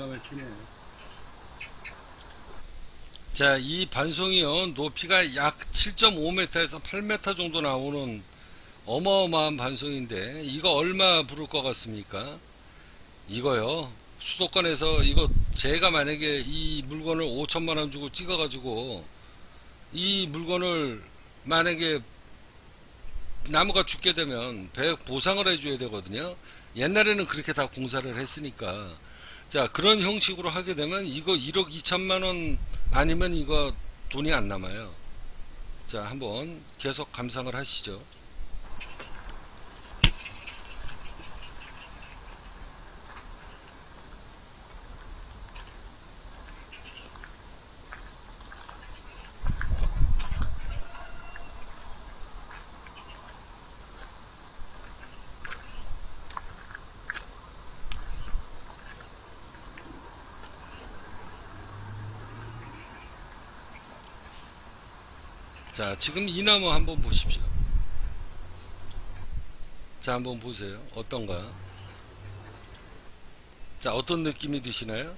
기가 막히네. 자, 이 반송이요, 높이가 약 7.5m에서 8m 정도 나오는 어마어마한 반송인데, 이거 얼마 부를 것 같습니까? 이거요, 수도권에서 이거 제가 만약에 이 물건을 5천만 원 주고 찍어 가지고, 이 물건을 만약에 나무가 죽게 되면 배 보상을 해줘야 되거든요. 옛날에는 그렇게 다 공사를 했으니까. 자, 그런 형식으로 하게 되면 이거 1억 2천만 원 아니면 이거 돈이 안 남아요. 자, 한번 계속 감상을 하시죠. 자, 지금 이 나무 한번 보십시오. 자, 한번 보세요. 어떤가? 자, 어떤 느낌이 드시나요?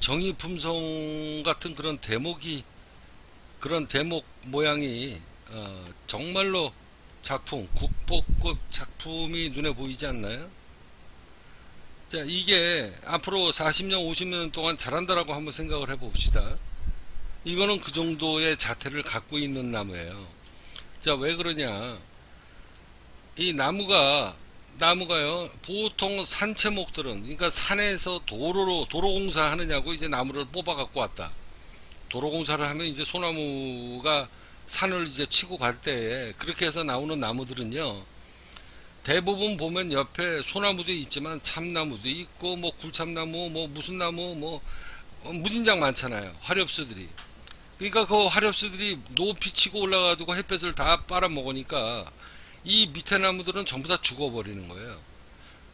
정의 품성 같은 그런 대목이, 그런 대목 모양이, 어, 정말로 작품, 국보급 작품이 눈에 보이지 않나요? 자, 이게 앞으로 40년, 50년 동안 잘한다라고 한번 생각을 해 봅시다. 이거는 그 정도의 자태를 갖고 있는 나무예요. 자, 왜 그러냐. 이 나무가, 나무가요, 보통 산채목들은, 그러니까 산에서 도로로, 도로 공사 하느냐고 이제 나무를 뽑아 갖고 왔다. 도로 공사를 하면 이제 소나무가 산을 이제 치고 갈 때에 그렇게 해서 나오는 나무들은요, 대부분 보면 옆에 소나무도 있지만 참나무도 있고, 뭐 굴참나무, 뭐 무슨 나무, 뭐, 어, 무진장 많잖아요. 화렵수들이. 그러니까 그 화렵수들이 높이 치고 올라가지고 햇볕을 다 빨아먹으니까 이 밑에 나무들은 전부 다 죽어버리는 거예요.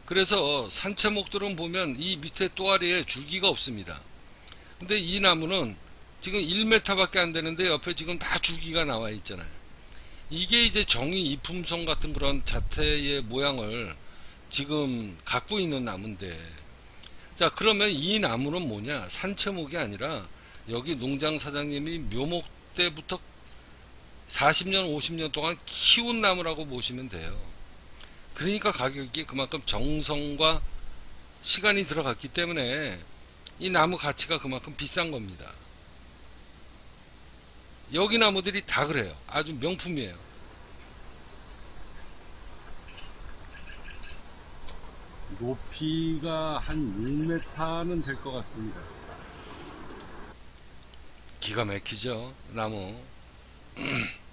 그래서 산채목들은 보면 이 밑에 또아리에 줄기가 없습니다. 근데 이 나무는 지금 1m밖에 안 되는데 옆에 지금 다 줄기가 나와 있잖아요. 이게 이제 정의 이품성 같은 그런 자태의 모양을 지금 갖고 있는 나무인데 자 그러면 이 나무는 뭐냐 산채목이 아니라 여기 농장 사장님이 묘목 때부터 40년, 50년 동안 키운 나무라고 보시면 돼요. 그러니까 가격이 그만큼 정성과 시간이 들어갔기 때문에 이 나무 가치가 그만큼 비싼 겁니다. 여기 나무들이 다 그래요. 아주 명품이에요. 높이가 한 6m는 될 것 같습니다. 기가 막히죠. 나무.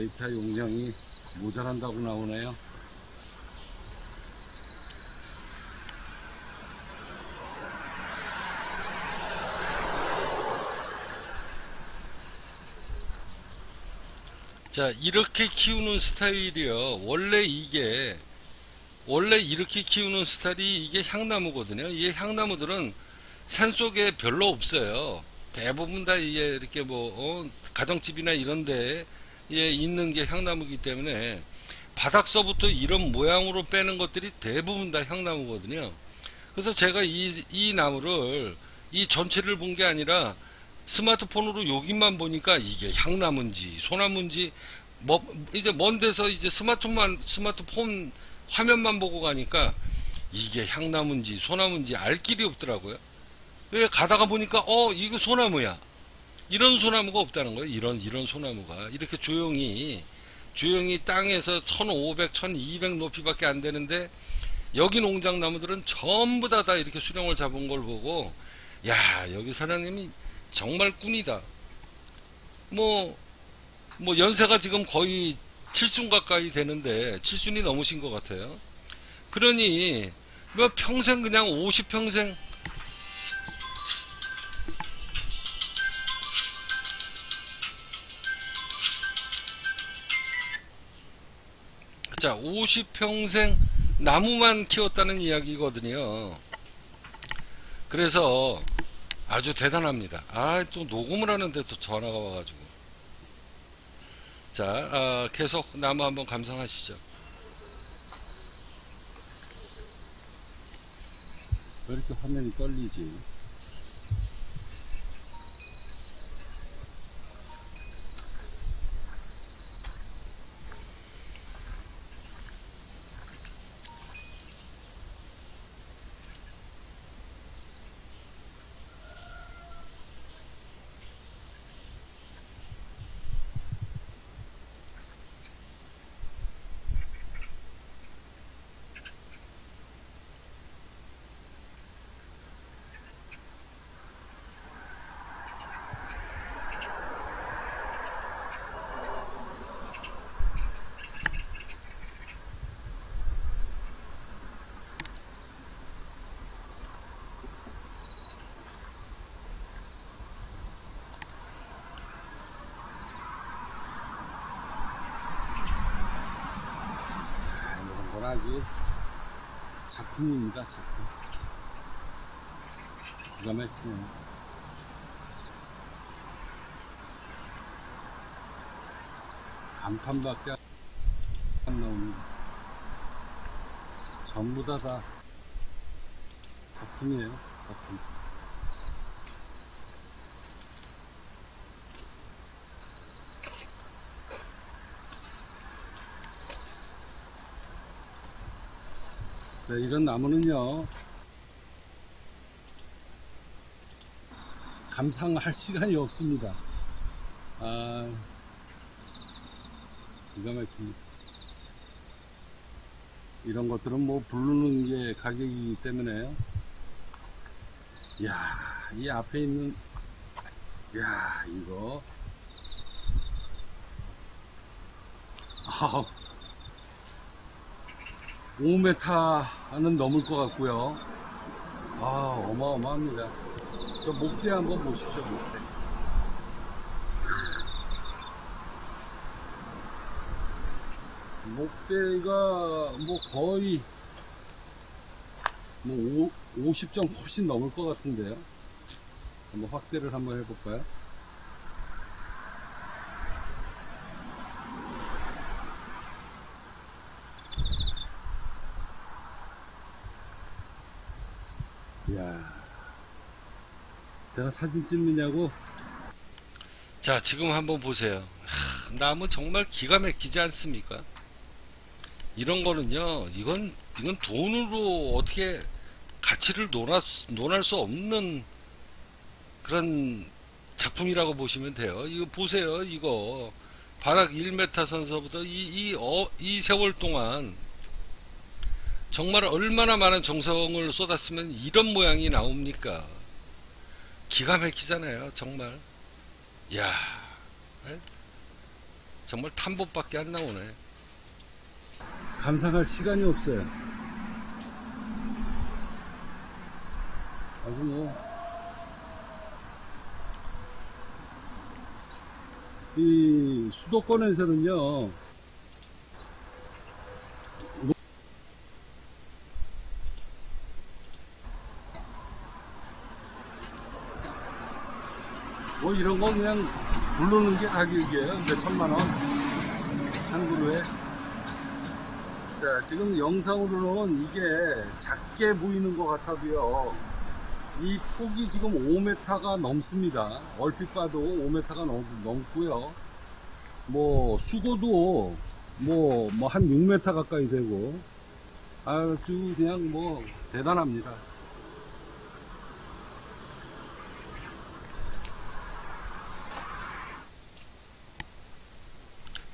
데이터 용량이 모자란다고 나오네요. 자, 이렇게 키우는 스타일이요. 원래 이게, 원래 이렇게 키우는 스타일이 이게 향나무거든요. 이게 향나무들은 산 속에 별로 없어요. 대부분 다 이게 이렇게 뭐, 어, 가정집이나 이런 데에 예, 있는 게 향나무이기 때문에 바닥서부터 이런 모양으로 빼는 것들이 대부분 다 향나무거든요. 그래서 제가 이, 이 나무를, 이 전체를 본 게 아니라 스마트폰으로 여기만 보니까 이게 향나무인지 소나무인지 뭐 이제 먼 데서 이제 스마트만 스마트폰 화면만 보고 가니까 이게 향나무인지 소나무인지 알 길이 없더라고요. 왜 가다가 보니까 어 이거 소나무야. 이런 소나무가 없다는 거예요. 이런 이런 소나무가 이렇게 조용히 조용히 땅에서 1500, 1200 높이밖에 안 되는데 여기 농장 나무들은 전부 다 다 이렇게 수령을 잡은 걸 보고 야 여기 사장님이 정말 꾼이다. 뭐, 뭐, 연세가 지금 거의 7순 가까이 되는데, 7순이 넘으신 것 같아요. 그러니, 뭐 평생 그냥 50평생, 자, 50평생 나무만 키웠다는 이야기거든요. 그래서 아주 대단합니다. 아, 또 녹음을 하는데 또 전화가 와가지고. 자, 아, 계속 나무 한번 감상하시죠. 왜 이렇게 화면이 떨리지? 아주 작품입니다, 작품. 기가 막히네요. 감탄밖에 안 나옵니다. 전부 다 다 작품이에요, 작품. 자, 이런 나무는요, 감상할 시간이 없습니다. 아, 기가 막힙니다. 이런 것들은 뭐 부르는 게 가격이기 때문에요. 이야, 이 앞에 있는, 이야, 이거. 아우, 5m는 넘을 것 같고요. 아, 어마어마합니다. 저 목대 한번 보십시오, 목대. 목대가 뭐 거의 뭐 50점 훨씬 넘을 것 같은데요. 한번 확대를 한번 해볼까요? 이야, 사진 찍느냐고 자, 지금 한번 보세요. 하, 나무 정말 기가 막히지 않습니까? 이런 거는요, 이건, 이건 돈으로 어떻게 가치를 논할, 수- 논할 수 없는 그런 작품이라고 보시면 돼요. 이거 보세요, 이거. 바닥 1m 선서부터 이, 이, 어, 이 세월 동안 정말 얼마나 많은 정성을 쏟았으면 이런 모양이 나옵니까? 기가 막히잖아요, 정말. 야, 정말 탐복밖에 안 나오네. 감상할 시간이 없어요. 아주 뭐, 이 수도권에서는요, 뭐 이런 거 그냥 부르는 게 가격이에요. 몇 천만 원. 한 그루에. 자, 지금 영상으로는 이게 작게 보이는 것 같아도요. 이 폭이 지금 5m가 넘습니다. 얼핏 봐도 5m가 넘, 넘고요. 뭐, 수고도 뭐, 뭐 한 6m 가까이 되고, 아주 그냥 뭐, 대단합니다.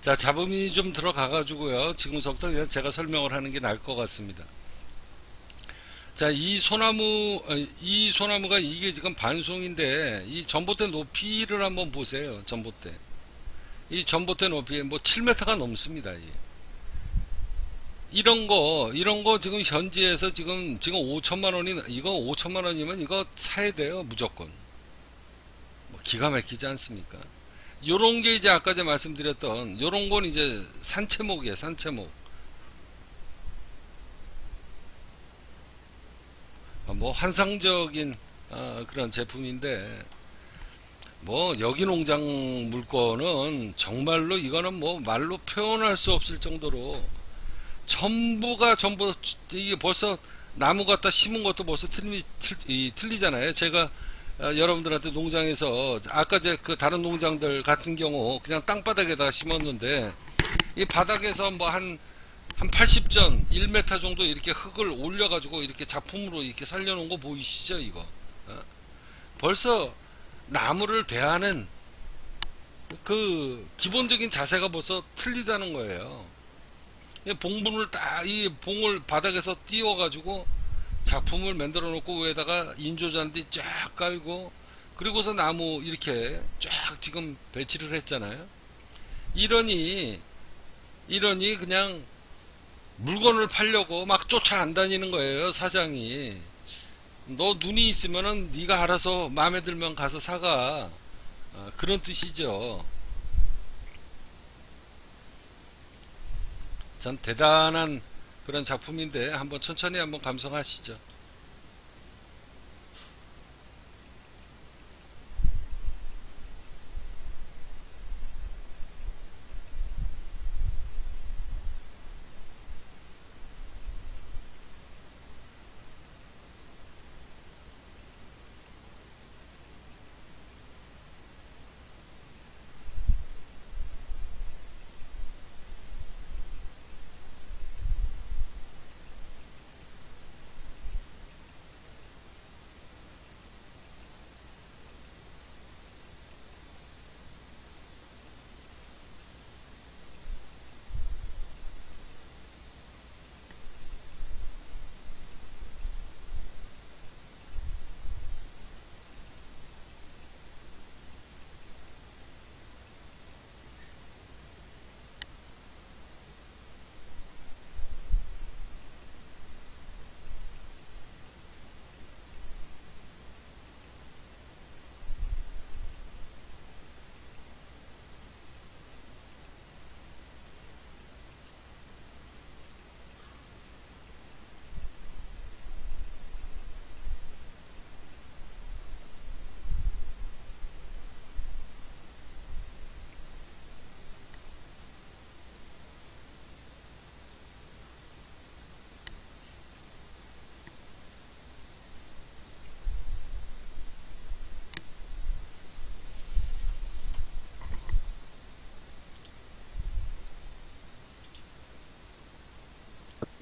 자, 잡음이 좀 들어가 가지고요. 지금부터 그냥 제가 설명을 하는 게 나을 것 같습니다. 자, 이 소나무, 어, 이 소나무가 이게 지금 반송인데, 이 전봇대 높이를 한번 보세요. 전봇대. 이 전봇대 높이 뭐 7m가 넘습니다. 이. 이런 거, 이런 거 지금 현지에서 지금, 지금 5천만 원이, 이거 5천만 원이면 이거 사야 돼요. 무조건. 뭐 기가 막히지 않습니까? 요런 게 이제 아까 제가 말씀드렸던 요런 건 이제 산채목이에요. 산채목. 아, 뭐 환상적인 어, 그런 제품인데 뭐 여기 농장 물건은 정말로 이거는 뭐 말로 표현할 수 없을 정도로 전부가 전부 이게 벌써 나무 갖다 심은 것도 벌써 틀리, 틀, 이, 틀리잖아요. 제가 여러분들한테 농장에서 아까 제 그 다른 농장들 같은 경우 그냥 땅바닥에다가 심었는데 이 바닥에서 뭐 한 한 80전 1m 정도 이렇게 흙을 올려가지고 이렇게 작품으로 이렇게 살려놓은 거 보이시죠 이거 어? 벌써 나무를 대하는 그 기본적인 자세가 벌써 틀리다는 거예요 이 봉분을 딱 이 봉을 바닥에서 띄워가지고 작품을 만들어 놓고 위에다가 인조잔디 쫙 깔고 그리고서 나무 이렇게 쫙 지금 배치를 했잖아요. 이러니 이러니 그냥 물건을 팔려고 막 쫓아 안 다니는 거예요 사장이. 너 눈이 있으면은 네가 알아서 마음에 들면 가서 사가. 어, 그런 뜻이죠. 전 대단한 그런 작품인데 한번 천천히 한번 감상하시죠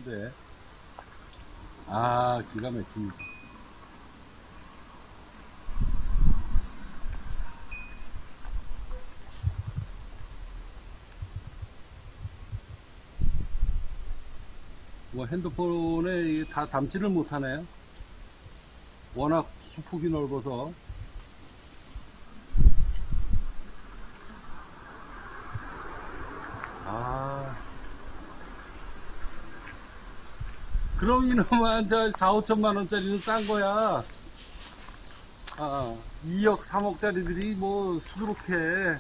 네. 아, 기가 막힙니다. 뭐 핸드폰에 다 담지를 못하네요. 워낙 수폭이 넓어서. 그럼 이놈한 저 4, 5천만 원짜리는 싼 거야. 아, 2억, 3억짜리들이 뭐 수두룩해.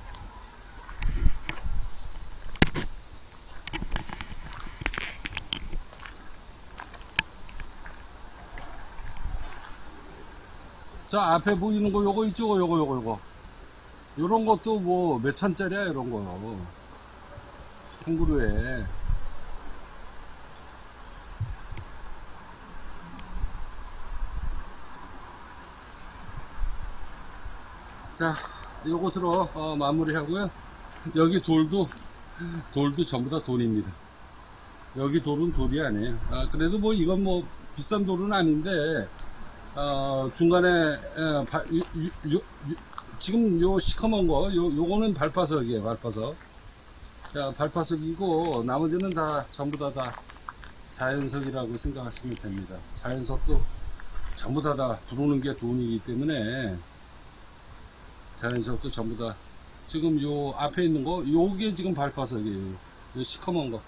저 앞에 보이는 거 요거 있죠? 요거 요거 요거. 요런 것도 뭐 몇 천짜리야 이런 거요. 한 그루에. 자, 요것으로 어, 마무리하고요. 여기 돌도 돌도 전부 다 돌입니다. 여기 돌은 돌이 아니에요. 아, 그래도 뭐 이건 뭐 비싼 돌은 아닌데 어, 중간에 에, 바- 요- 요- 요- 지금 요 시커먼 거 요, 요거는 발파석이에요. 발파석. 자, 발파석이고 나머지는 다 전부 다 다 자연석이라고 생각하시면 됩니다. 자연석도 전부 다 다 부르는 게 돈이기 때문에 자연석도 전부 다 지금 요 앞에 있는 거 요게 지금 발파석이에요 요 시커먼 거.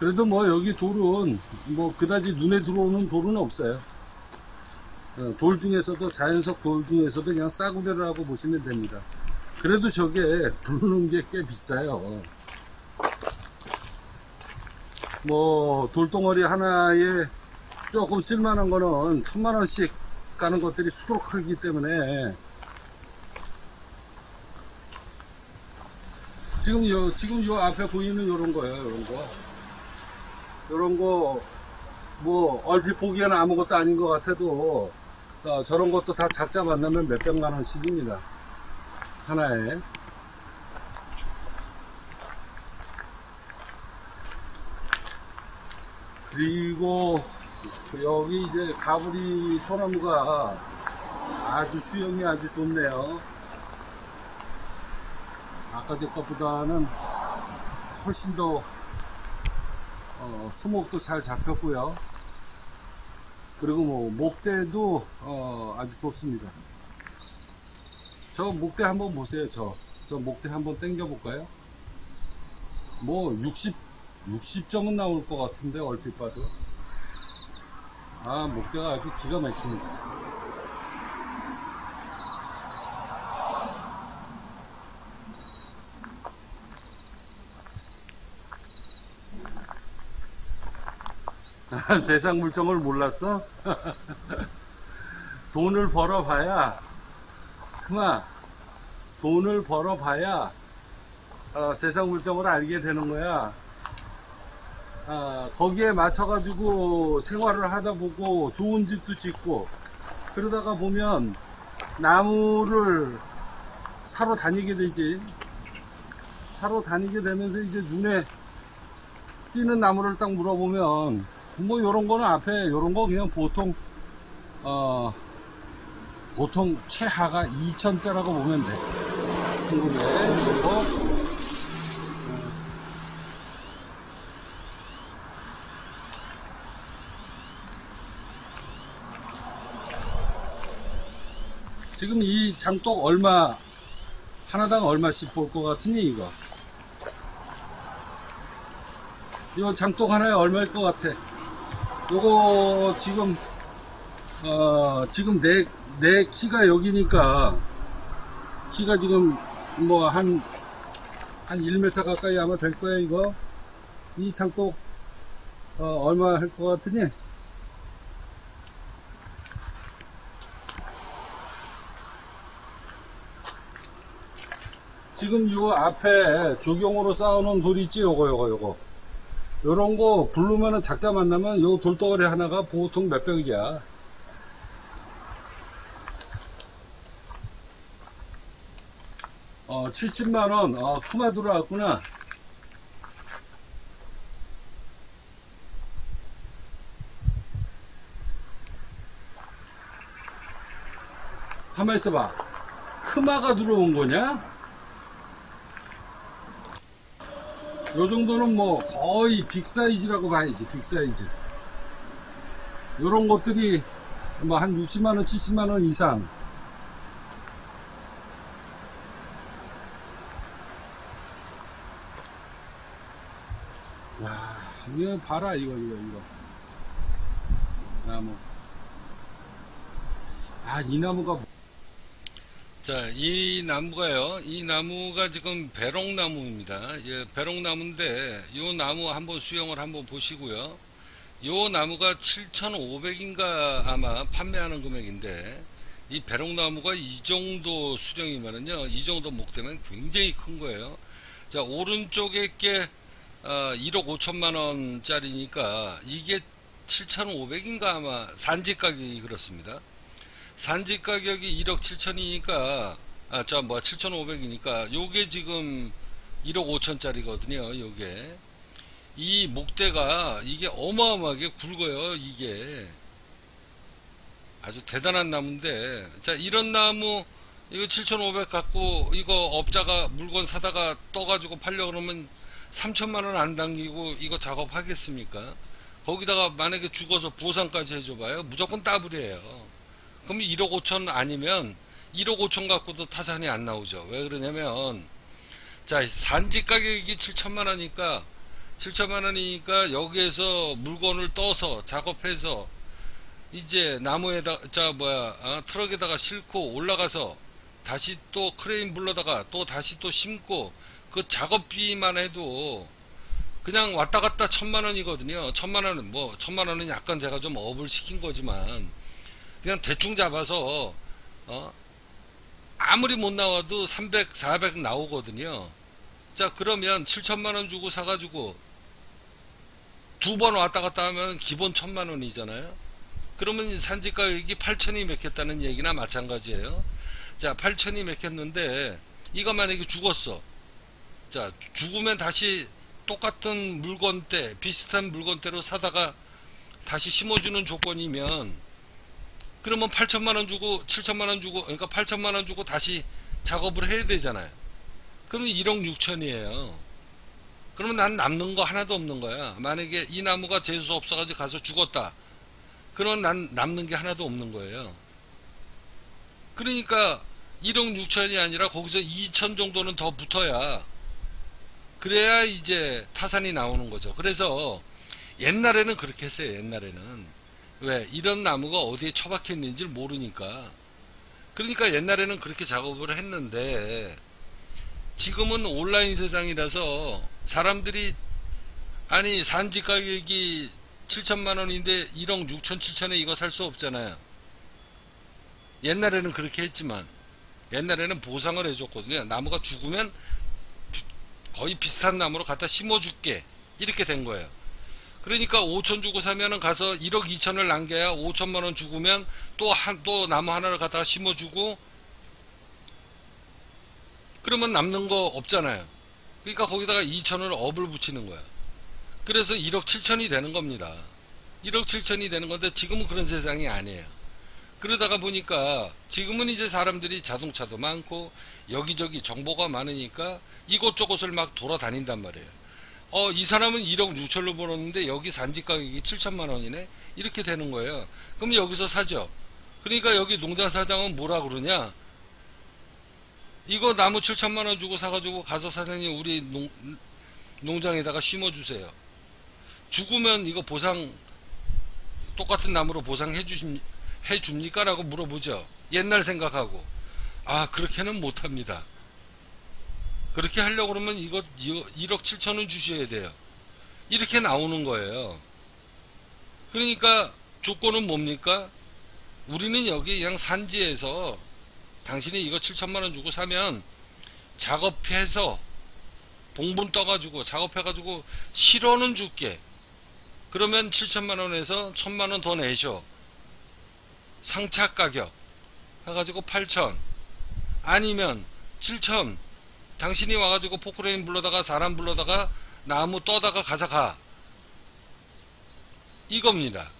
그래도 뭐 여기 돌은 뭐 그다지 눈에 들어오는 돌은 없어요. 어, 돌 중에서도 자연석 돌 중에서도 그냥 싸구려라고 보시면 됩니다. 그래도 저게 부르는 게 꽤 비싸요. 뭐 돌덩어리 하나에 조금 쓸만한 거는 천만 원씩 가는 것들이 수두룩하기 때문에. 지금 요 지금 요 앞에 보이는 요런 거예요 요런 거. 요런 거 뭐 얼핏 보기에는 아무것도 아닌 것 같아도 어, 저런 것도 다 작자 만나면 몇 백만 원씩입니다. 하나에. 그리고 여기 이제 가브리 소나무가 아주 수영이 아주 좋네요. 아까 제 것보다는 훨씬 더 어, 수목도 잘 잡혔고요. 그리고 뭐 목대도 어, 아주 좋습니다. 저 목대 한번 보세요. 저, 저 목대 한번 당겨 볼까요? 뭐 60, 60점은 나올 것 같은데 얼핏 봐도. 아 목대가 아주 기가 막힙니다. 아, 세상 물정을 몰랐어? 돈을 벌어봐야, 그만, 돈을 벌어봐야, 어, 세상 물정을 알게 되는 거야. 아, 거기에 맞춰가지고 생활을 하다 보고 좋은 집도 짓고, 그러다가 보면 나무를 사러 다니게 되지. 사러 다니게 되면서 이제 눈에 띄는 나무를 딱 물어보면 뭐 요런 거는 앞에 요런 거 그냥 보통 어 보통 최하가 2,000대라고 보면 돼. 한국에 요거 지금 이 장독 얼마 하나당 얼마씩 볼 것 같으니 이거? 이거 장독 하나에 얼마일 것 같아? 요거 지금 어 지금 내 내 키가 여기니까 키가 지금 뭐 한한 1m 가까이 아마 될 거야 이거? 이 장독 어 얼마 할 것 같으니 지금 요 앞에 조경으로 쌓아놓은 돌 있지? 요거 요거 요거. 요런 거 부르면은 작자 만나면 요 돌덩어리 하나가 보통 몇 백이야? 어 70만원. 어 쿠마 들어왔구나. 가만 있어봐. 크마가 들어온 거냐? 요 정도는 뭐 거의 빅 사이즈라고 봐야지 빅 사이즈. 요런 것들이 뭐 한 60만원 70만원 이상. 와 이거 봐라 이거 이거 이거. 나무. 아 이 나무가 자, 이 나무가요. 이 나무가 지금 배롱나무입니다. 예, 배롱나무인데 이 나무 한번 수영을 한번 보시고요. 이 나무가 7,500인가 아마 판매하는 금액인데 이 배롱나무가 이 정도 수령이면은요. 이 정도 목대면 굉장히 큰 거예요. 자, 오른쪽에 게 어, 1억 5천만 원짜리니까 이게 7,500인가 아마 산지 가격이 그렇습니다. 산지 가격이 1억 7천이니까 아 저 뭐 7,500이니까 요게 지금 1억 5천짜리거든요. 요게 이 목대가 이게 어마어마하게 굵어요. 이게 아주 대단한 나무인데 자 이런 나무 이거 7,500 갖고 이거 업자가 물건 사다가 떠가지고 팔려 그러면 3천만 원 안 당기고 이거 작업하겠습니까? 거기다가 만약에 죽어서 보상까지 해줘봐요. 무조건 따블이에요. 그럼 1억 5천 아니면 1억 5천 갖고도 타산이 안 나오죠. 왜 그러냐면 자 산지 가격이 7천만 원이니까 7천만 원이니까 여기에서 물건을 떠서 작업해서 이제 나무에다 자 뭐야 아, 트럭에다가 싣고 올라가서 다시 또 크레인 불러다가 또 다시 또 심고 그 작업비만 해도 그냥 왔다 갔다 천만 원이거든요. 천만 원은 뭐 천만 원은 약간 제가 좀 up을 시킨 거지만 그냥 대충 잡아서 어 아무리 못 나와도 300, 400 나오거든요. 자 그러면 7천만 원 주고 사가지고 두 번 왔다 갔다 하면 기본 천만 원이잖아요. 그러면 산지 가격이 8천이 맥혔다는 얘기나 마찬가지예요. 자 8천이 맥혔는데 이거 만약에 죽었어. 자 죽으면 다시 똑같은 물건대 비슷한 물건대로 사다가 다시 심어주는 조건이면 그러면 8천만 원 주고 7천만 원 주고 그러니까 8천만 원 주고 다시 작업을 해야 되잖아요. 그러면 1억 6천이에요. 그러면 난 남는 거 하나도 없는 거야. 만약에 이 나무가 재수 없어가지고 가서 죽었다. 그러면 난 남는 게 하나도 없는 거예요. 그러니까 1억 6천이 아니라 거기서 2천 정도는 더 붙어야 그래야 이제 타산이 나오는 거죠. 그래서 옛날에는 그렇게 했어요. 옛날에는 왜 이런 나무가 어디에 처박혀 있는지 를 모르니까 그러니까 옛날에는 그렇게 작업을 했는데 지금은 온라인 세상이라서 사람들이 아니 산지 가격이 7천만 원인데 1억 6천 7천에 이거 살 수 없잖아요. 옛날에는 그렇게 했지만 옛날에는 보상을 해줬거든요. 나무가 죽으면 거의 비슷한 나무로 갖다 심어줄게 이렇게 된 거예요 그러니까 5천 주고 사면은 가서 1억 2천을 남겨야 5천만원 죽으면 또 한 또 나무 하나를 갖다가 심어주고 그러면 남는 거 없잖아요. 그러니까 거기다가 2천을 업을 붙이는 거야. 그래서 1억 7천이 되는 겁니다. 1억 7천이 되는 건데 지금은 그런 세상이 아니에요. 그러다가 보니까 지금은 이제 사람들이 자동차도 많고 여기저기 정보가 많으니까 이곳저곳을 막 돌아다닌단 말이에요. 어, 이 사람은 1억 6천로 벌었는데 여기 산지 가격이 7천만 원이네? 이렇게 되는 거예요. 그럼 여기서 사죠. 그러니까 여기 농장 사장은 뭐라 그러냐? 이거 나무 7천만 원 주고 사가지고 가서 사장님 우리 농, 농장에다가 심어주세요. 죽으면 이거 보상, 똑같은 나무로 보상해 주십, 해 줍니까? 라고 물어보죠. 옛날 생각하고. 아, 그렇게는 못합니다. 그렇게 하려고 그러면 이거 1억 7천원 주셔야 돼요. 이렇게 나오는 거예요. 그러니까 조건은 뭡니까? 우리는 여기 그냥 산지에서 당신이 이거 7천만원 주고 사면 작업해서 봉분 떠가지고 작업해가지고 실어는 줄게. 그러면 7천만원에서 1천만원 더 내셔. 상차 가격 해가지고 8천 아니면 7천 당신이 와가지고 포크레인 불러다가 사람 불러다가 나무 떠다가 가져가. 이겁니다.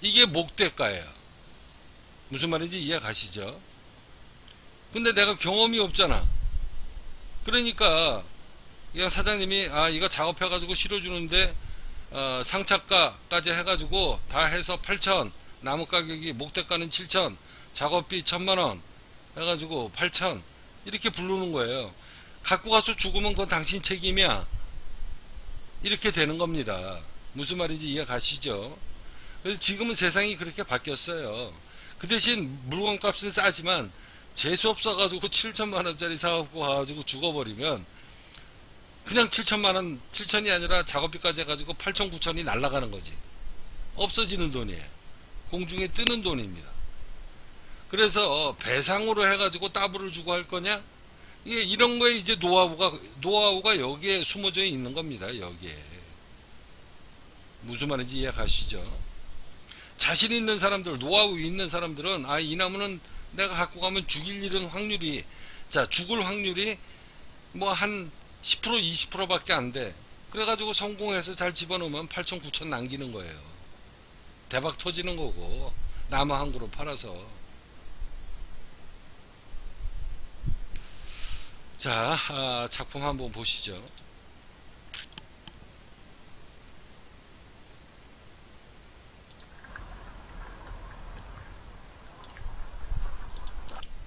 이게 목대가예요. 무슨 말인지 이해 가시죠? 근데 내가 경험이 없잖아. 그러니까 그냥 사장님이 아 이거 작업해 가지고 실어주는데 어, 상차가까지 해가지고 다 해서 8천 나무 가격이 목대가는 7천 작업비 1000만원 해가지고 8천 이렇게 부르는 거예요. 갖고 가서 죽으면 그건 당신 책임이야. 이렇게 되는 겁니다. 무슨 말인지 이해 가시죠? 그래서 지금은 세상이 그렇게 바뀌었어요. 그 대신 물건 값은 싸지만 재수 없어가지고 7천만 원짜리 사갖고 가가지고 죽어버리면 그냥 7천만 원, 7천이 아니라 작업비까지 해가지고 8천, 9천이 날아가는 거지. 없어지는 돈이에요. 공중에 뜨는 돈입니다. 그래서 배상으로 해가지고 따블을 주고 할 거냐? 이게 이런 거에 이제 노하우가 노하우가 여기에 숨어져 있는 겁니다. 여기에 무슨 말인지 이해 가시죠? 자신 있는 사람들, 노하우 있는 사람들은 아 이 나무는 내가 갖고 가면 죽일 일은 확률이 자 죽을 확률이 뭐 한 10% 20%밖에 안 돼. 그래가지고 성공해서 잘 집어넣으면 8천 9천 남기는 거예요. 대박 터지는 거고 나무 한 그루 팔아서 자, 아, 작품 한번 보시죠.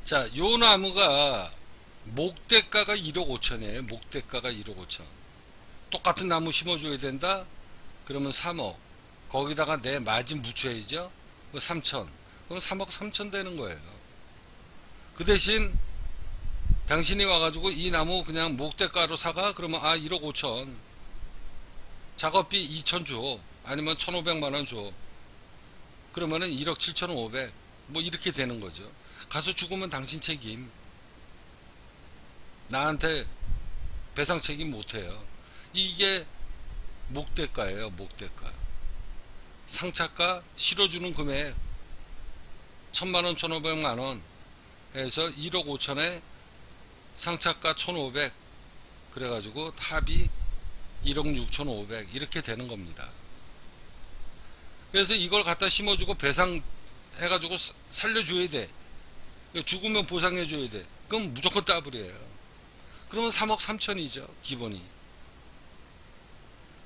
자, 요 나무가 목대가가 1억 5천이에요. 목대가가 1억 5천. 똑같은 나무 심어줘야 된다? 그러면 3억. 거기다가 내 마진 붙여야죠? 그 3천. 그럼 3억 3천 되는 거예요. 그 대신 당신이 와가지고 이 나무 그냥 목대가로 사가? 그러면 아 1억 5천 작업비 2천 줘. 아니면 1,500만 원 줘. 그러면은 1억 7,500. 뭐 이렇게 되는 거죠. 가서 죽으면 당신 책임. 나한테 배상 책임 못 해요. 이게 목대가예요, 목대가. 상차가 실어주는 금액 천만 원, 천오백만 원 해서 1억 5천에 상차가 1,500 그래가지고 합이 1억 6,500 이렇게 되는 겁니다. 그래서 이걸 갖다 심어주고 배상 해가지고 사- 살려줘야 돼. 죽으면 보상해줘야 돼. 그럼 무조건 따블이에요. 그러면 3억 3천이죠 기본이.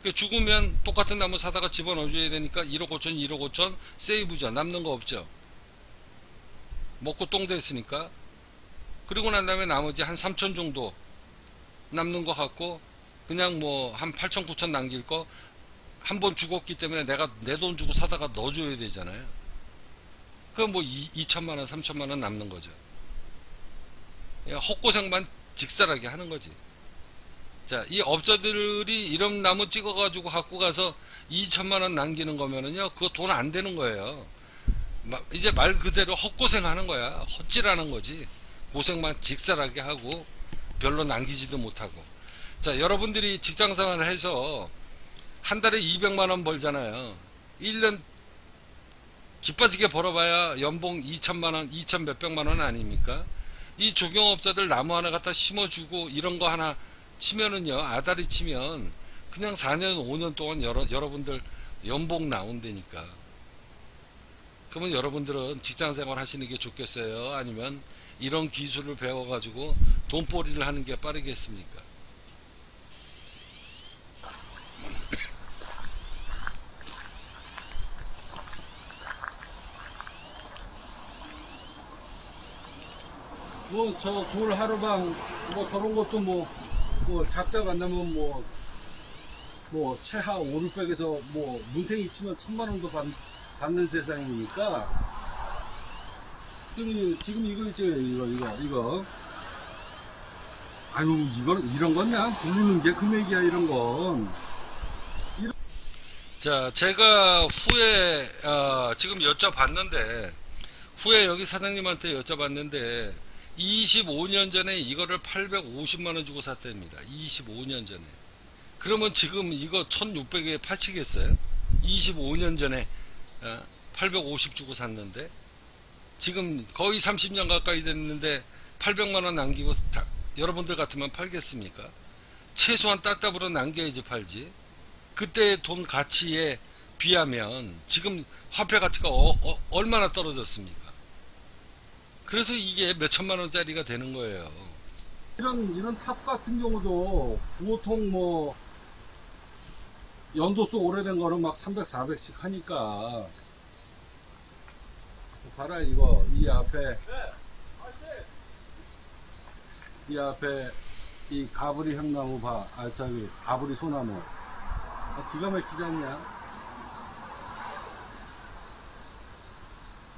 그러니까 죽으면 똑같은 나무 사다가 집어넣어줘야 되니까 1억 5천, 1억 5천 세이브죠. 남는 거 없죠. 먹고 똥 됐으니까. 그리고 난 다음에 나머지 한 3천 정도 남는 거 갖고 그냥 뭐 한 8천, 9천 남길 거 한 번 죽었기 때문에 내가 내 돈 주고 사다가 넣어줘야 되잖아요. 그럼 뭐 2, 2천만 원, 3천만 원 남는 거죠. 예, 헛고생만 직살하게 하는 거지. 자, 이 업자들이 이런 나무 찍어가지고 갖고 가서 2천만 원 남기는 거면은요, 그거 돈 안 되는 거예요. 마- 이제 말 그대로 헛고생 하는 거야. 헛질하는 거지. 고생만 직살하게 하고, 별로 남기지도 못하고. 자, 여러분들이 직장 생활을 해서 한 달에 200만 원 벌잖아요. 1년 기빠지게 벌어봐야 연봉 2천만 원, 2천 몇백만 원 아닙니까? 이 조경업자들 나무 하나 갖다 심어주고 이런 거 하나 치면은요, 아다리 치면 그냥 4년, 5년 동안 여러, 여러분들 연봉 나온다니까. 그러면 여러분들은 직장 생활 하시는 게 좋겠어요? 아니면 이런 기술을 배워가지고 돈벌이를 하는 게 빠르겠습니까? 뭐 저 돌 하루방 뭐 저런 것도 뭐 뭐 작작 안 나면 뭐 뭐 최하 5, 600에서 뭐 문탱이 치면 천만 원도 받, 받는 세상이니까 지금 지금 이거 있죠 이거 이거 이거 아유 이거는 이런 건 그냥 부르는 게 금액이야 이런 건 자, 제가 후에 어, 지금 여쭤봤는데 후에 여기 사장님한테 여쭤봤는데 25년 전에 이거를 850만 원 주고 샀답니다. 25년 전에. 그러면 지금 이거 1,600에 파시겠어요? 25년 전에 어, 850 주고 샀는데 지금 거의 30년 가까이 됐는데 800만 원 남기고 다- 여러분들 같으면 팔겠습니까? 최소한 따따블로 남겨야지 팔지. 그때 돈 가치에 비하면 지금 화폐 가치가 어- 어- 얼마나 떨어졌습니까? 그래서 이게 몇 천만 원짜리가 되는 거예요. 이런 이런 탑 같은 경우도 보통 뭐 연도수 오래된 거는 막 300, 400씩 하니까 봐라 이거. 이 앞에. 이 앞에 이 가브리 향나무 봐, 아 저기 가브리 소나무. 아, 기가 막히지 않냐?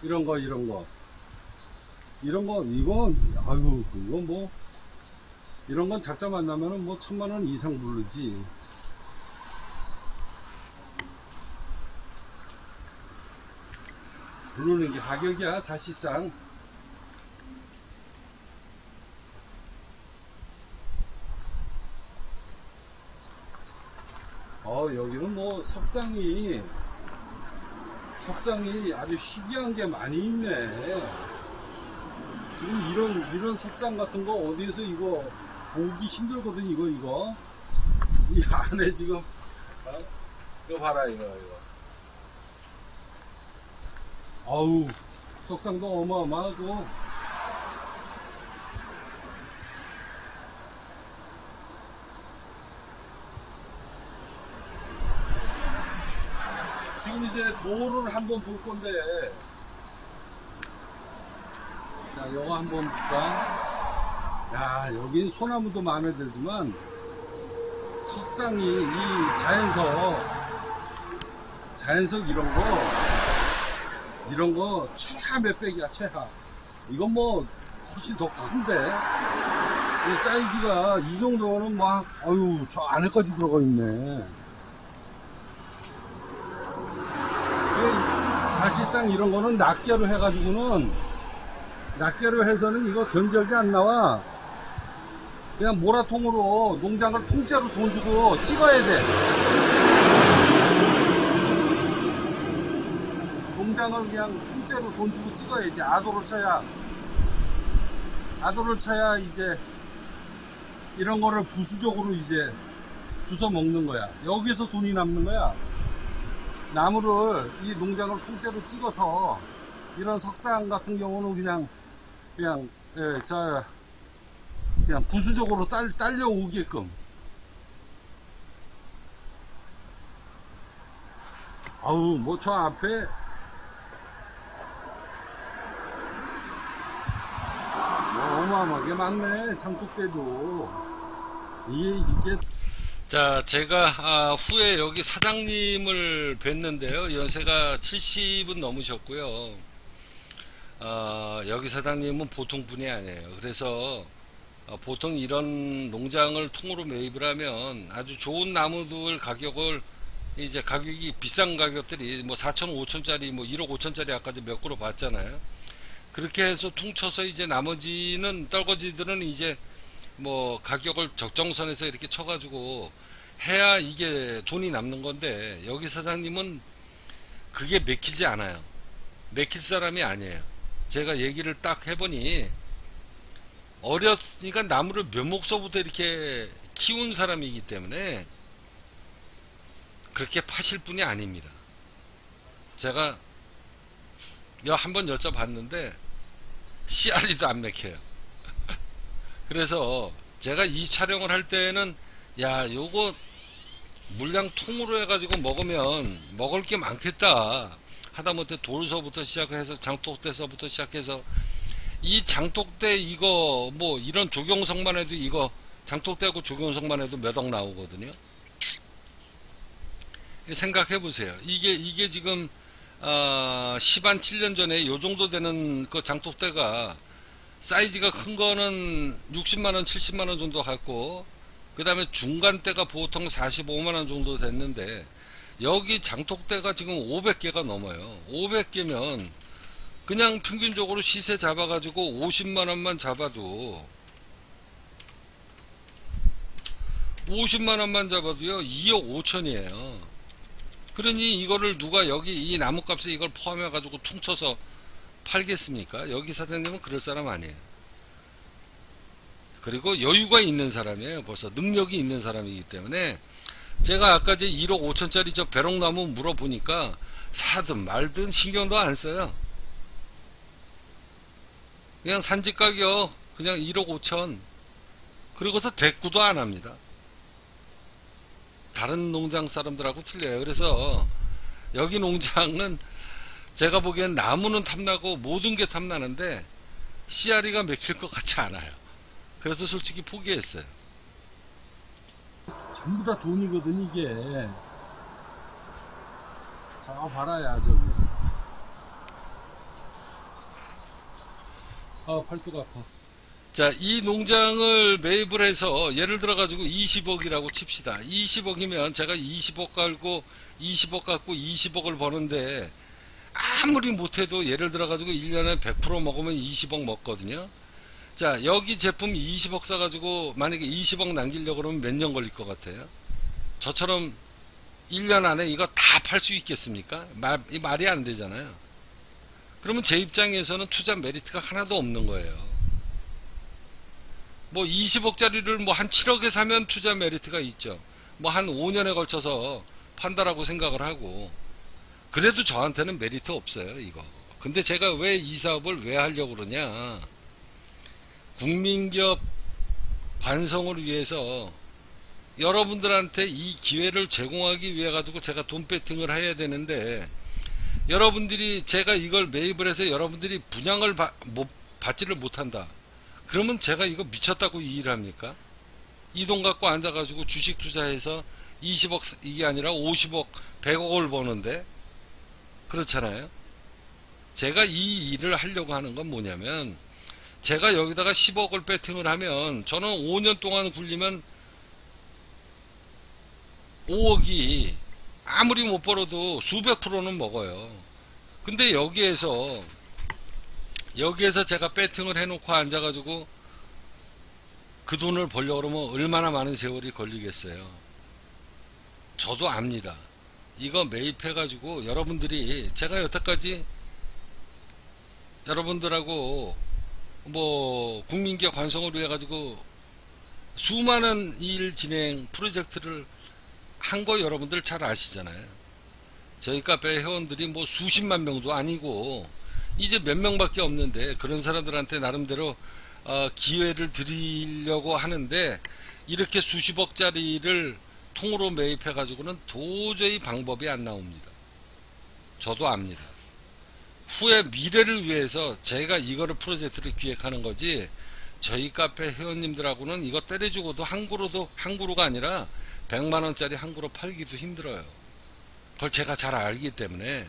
이런 거 이런 거. 이런 거 이건 아유 이건 뭐 이런 건 작자 만나면은 뭐 천만 원 이상 부르지. 부르는 게 가격이야 사실상. 어 여기는 뭐 석상이 석상이 아주 희귀한 게 많이 있네. 지금 이런 이런 석상 같은 거 어디에서 이거 보기 힘들거든 이거 이거 이 안에 지금 어? 이거 봐라 이거 이거 아우 석상도 어마어마하고 지금 이제 도를 한번 볼 건데 자, 이거 한번 볼까? 야, 여긴 소나무도 마음에 들지만 석상이 이 자연석 자연석 이런 거 이런 거 최하 몇백이야 최하. 이건 뭐 훨씬 더 큰데. 이 사이즈가 이 정도는 막 아유 저 안에까지 들어가 있네. 사실상 이런 거는 낱개로 해가지고는 낱개로 해서는 이거 견적이 안 나와. 그냥 모라통으로 농장을 통째로 돈 주고 찍어야 돼. 농장을 그냥 통째로 돈 주고 찍어야지. 아도를 쳐야, 아도를 쳐야 이제 이런 거를 부수적으로 이제 주워 먹는 거야. 여기서 돈이 남는 거야. 나무를 이 농장을 통째로 찍어서 이런 석상 같은 경우는 그냥 그냥 예, 저 그냥 부수적으로 딸 딸려오게끔 아우 뭐 저 앞에 뭐 어마어마하게 많네 장독대도 이게 이게 자, 제가 아, 후에 여기 사장님을 뵀는데요. 연세가 70은 넘으셨고요. 아, 여기 사장님은 보통 분이 아니에요. 그래서 어, 보통 이런 농장을 통으로 매입을 하면 아주 좋은 나무들 가격을 이제 가격이 비싼 가격들이 뭐 4천, 5천짜리 뭐 1억 5천짜리 아까 몇 그루 봤잖아요. 그렇게 해서 퉁쳐서 이제 나머지는 떨거지들은 이제 뭐 가격을 적정선에서 이렇게 쳐가지고 해야 이게 돈이 남는 건데 여기 사장님은 그게 맥히지 않아요. 맥힐 사람이 아니에요. 제가 얘기를 딱 해보니 어렸으니까 나무를 묘목서부터 이렇게 키운 사람이기 때문에 그렇게 파실 분이 아닙니다. 제가 한 번 여쭤봤는데 씨알이도 안 맥혀요. 그래서 제가 이 촬영을 할 때는 야 요거 물량 통으로 해가지고 먹으면 먹을 게 많겠다. 하다못해 돌서부터 시작해서 장독대서부터 시작해서. 이 장독대 이거 뭐 이런 조경석만 해도 이거 장독대하고 조경석만 해도 몇 억 나오거든요. 생각해 보세요. 이게 이게 지금 아 10한 7년 전에 요 정도 되는 그 장독대가 사이즈가 큰 거는 60만원 70만원 정도 갖고 그 다음에 중간대가 보통 45만원 정도 됐는데 여기 장독대가 지금 500개가 넘어요. 500개면 그냥 평균적으로 시세 잡아가지고 50만원만 잡아도 50만원만 잡아도요 2억 5천이에요 그러니 이거를 누가 여기 이 나무값에 이걸 포함해 가지고 퉁쳐서 팔겠습니까? 여기 사장님은 그럴 사람 아니에요. 그리고 여유가 있는 사람이에요. 벌써 능력이 있는 사람이기 때문에 제가 아까 제 1억 5천짜리 저 배롱나무 물어보니까 사든 말든 신경도 안 써요. 그냥 산지 가격 그냥 1억 5천 그리고서 대꾸도 안 합니다 다른 농장 사람들하고 틀려요. 그래서 여기 농장은 제가 보기엔 나무는 탐나고 모든 게 탐나는데 씨알이가 맥힐 것 같지 않아요. 그래서 솔직히 포기했어요. 전부 다 돈이거든 이게. 자 봐라야 저기. 아 팔뚝 아파 자, 이 농장을 매입을 해서 예를 들어 가지고 20억이라고 칩시다. 20억이면 제가 20억 갈고 20억 갖고 20억을 버는데 아무리 못해도 예를 들어 가지고 1년에 100% 먹으면 20억 먹거든요. 자, 여기 제품 20억 사 가지고 만약에 20억 남기려고 그러면 몇 년 걸릴 것 같아요? 저처럼 1년 안에 이거 다 팔 수 있겠습니까? 말, 이 말이 안 되잖아요. 그러면 제 입장에서는 투자 메리트가 하나도 없는 거예요. 뭐 20억짜리를 뭐 한 7억에 사면 투자 메리트가 있죠. 뭐 한 5년에 걸쳐서 판다라고 생각을 하고 그래도 저한테는 메리트 없어요, 이거. 근데 제가 왜 이 사업을 왜 하려고 그러냐? 국민기업 관성을 위해서 여러분들한테 이 기회를 제공하기 위해 가지고 제가 돈 배팅을 해야 되는데 여러분들이 제가 이걸 매입을 해서 여러분들이 분양을 받, 못, 받지를 못한다. 그러면 제가 이거 미쳤다고 이 일을 합니까? 이 돈 갖고 앉아가지고 주식 투자해서 20억 이게 아니라 50억 100억을 버는데 그렇잖아요. 제가 이 일을 하려고 하는 건 뭐냐면 제가 여기다가 10억을 배팅을 하면 저는 5년 동안 굴리면 5억이 아무리 못 벌어도 수백 프로는 먹어요. 근데 여기에서 여기에서 제가 배팅을 해놓고 앉아가지고 그 돈을 벌려고 그러면 얼마나 많은 세월이 걸리겠어요. 저도 압니다. 이거 매입해가지고 여러분들이 제가 여태까지 여러분들하고 뭐 국민기업 관성을 위해 가지고 수많은 일 진행 프로젝트를 한 거 여러분들 잘 아시잖아요. 저희 카페 회원들이 뭐 수십만 명도 아니고 이제 몇 명밖에 없는데 그런 사람들한테 나름대로 어, 기회를 드리려고 하는데 이렇게 수십억짜리를 통으로 매입해 가지고는 도저히 방법이 안 나옵니다. 저도 압니다. 후에 미래를 위해서 제가 이거를 프로젝트를 기획하는 거지 저희 카페 회원님들하고는 이거 때려주고도 한 그루도 한 그루가 아니라 100만 원짜리 한 그루 팔기도 힘들어요. 그걸 제가 잘 알기 때문에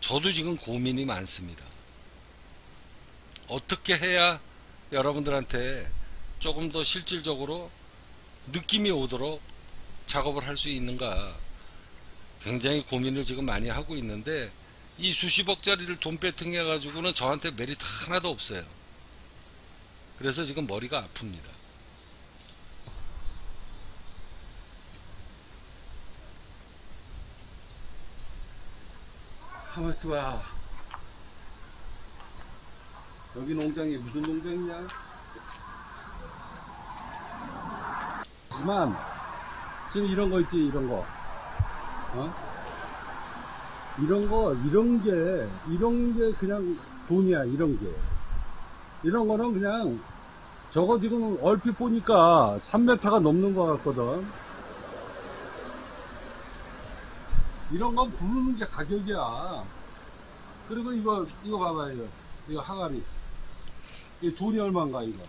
저도 지금 고민이 많습니다. 어떻게 해야 여러분들한테 조금 더 실질적으로 느낌이 오도록 작업을 할 수 있는가 굉장히 고민을 지금 많이 하고 있는데 이 수십억짜리를 돈 배팅해 가지고는 저한테 메리트 하나도 없어요. 그래서 지금 머리가 아픕니다. 하마스 봐. 여기 농장이 무슨 농장이냐? 하지만 지금 이런 거 있지 이런 거. 어? 이런 거 이런 게 이런 게 그냥 돈이야 이런 게. 이런 거는 그냥 저거 지금 얼핏 보니까 3m가 넘는 것 같거든. 이런 건 부르는 게 가격이야. 그리고 이거, 이거 봐봐, 이거. 이거 항아리. 이 돈이 얼마인가, 이거.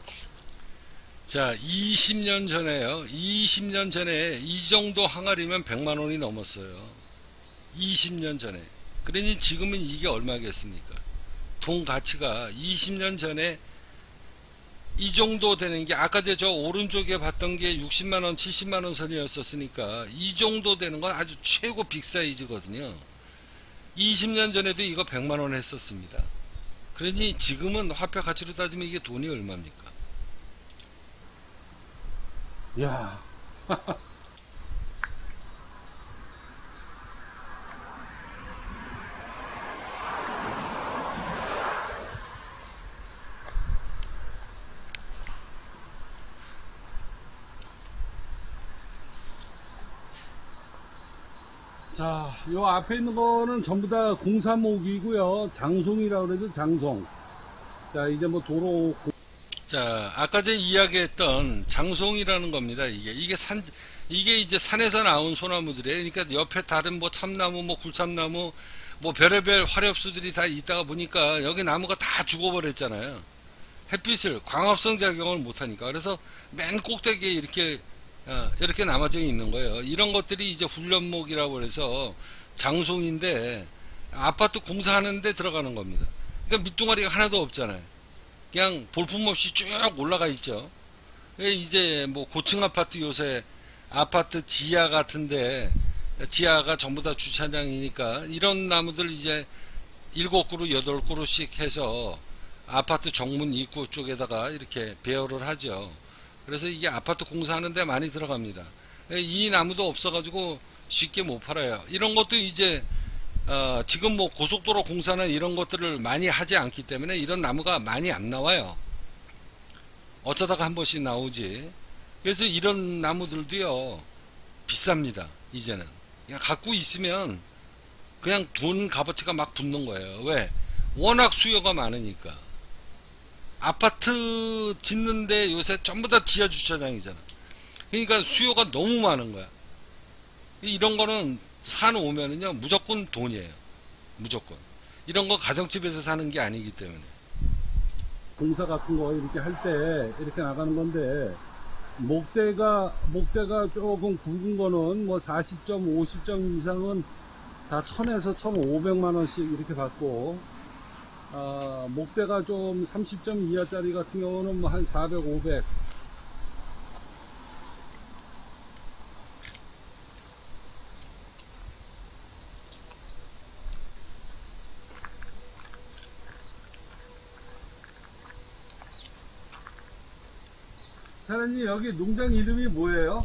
자, 20년 전에요. 20년 전에 이 정도 항아리면 100만 원이 넘었어요. 20년 전에. 그러니 지금은 이게 얼마겠습니까? 돈 가치가 20년 전에 이 정도 되는 게 아까 저 오른쪽에 봤던 게 60만 원, 70만 원 선이었었으니까 이 정도 되는 건 아주 최고 빅 사이즈거든요. 20년 전에도 이거 100만 원 했었습니다. 그러니 지금은 화폐 가치로 따지면 이게 돈이 얼마입니까? 야 자, 요 앞에 있는 거는 전부 다 공사목이고요. 장송이라고 그러죠, 장송. 자, 이제 뭐 도로 자, 아까 전에 이야기했던 장송이라는 겁니다. 이게 이게 산 이게 이제 산에서 나온 소나무들이에요. 그러니까 옆에 다른 뭐 참나무, 뭐 굴참나무, 뭐 별의별 화렵수들이 다 있다가 보니까 여기 나무가 다 죽어버렸잖아요. 햇빛을 광합성 작용을 못하니까 그래서 맨 꼭대기에 이렇게 어, 이렇게 남아져 있는 거예요. 이런 것들이 이제 훈련목이라고 해서 장송인데 아파트 공사하는데 들어가는 겁니다. 그러니까 밑둥아리가 하나도 없잖아요. 그냥 볼품없이 쭉 올라가 있죠. 예, 이제 뭐 고층 아파트 요새 아파트 지하 같은데 지하가 전부 다 주차장이니까 이런 나무들 이제 일곱 그루 여덟 그루씩 해서 아파트 정문 입구 쪽에다가 이렇게 배열을 하죠. 그래서 이게 아파트 공사하는데 많이 들어갑니다. 예, 이 나무도 없어가지고 쉽게 못 팔아요. 이런 것도 이제 어, 지금 뭐 고속도로 공사는 이런 것들을 많이 하지 않기 때문에 이런 나무가 많이 안 나와요. 어쩌다가 한 번씩 나오지. 그래서 이런 나무들도요, 비쌉니다. 이제는. 그냥 갖고 있으면 그냥 돈 값어치가 막 붙는 거예요. 왜? 워낙 수요가 많으니까. 아파트 짓는데 요새 전부 다 지하 주차장이잖아. 그러니까 수요가 너무 많은 거야. 이런 거는 산 오면은요 무조건 돈이에요. 무조건. 이런 거 가정집에서 사는 게 아니기 때문에. 공사 같은 거 이렇게 할 때 이렇게 나가는 건데 목대가 목대가 조금 굵은 거는 뭐 40점, 50점 이상은 다 1000에서 1,500만 원씩 이렇게 받고 어, 목대가 좀 30점 이하짜리 같은 경우는 뭐 한 400, 500 사장님 여기 농장 이름이 뭐예요?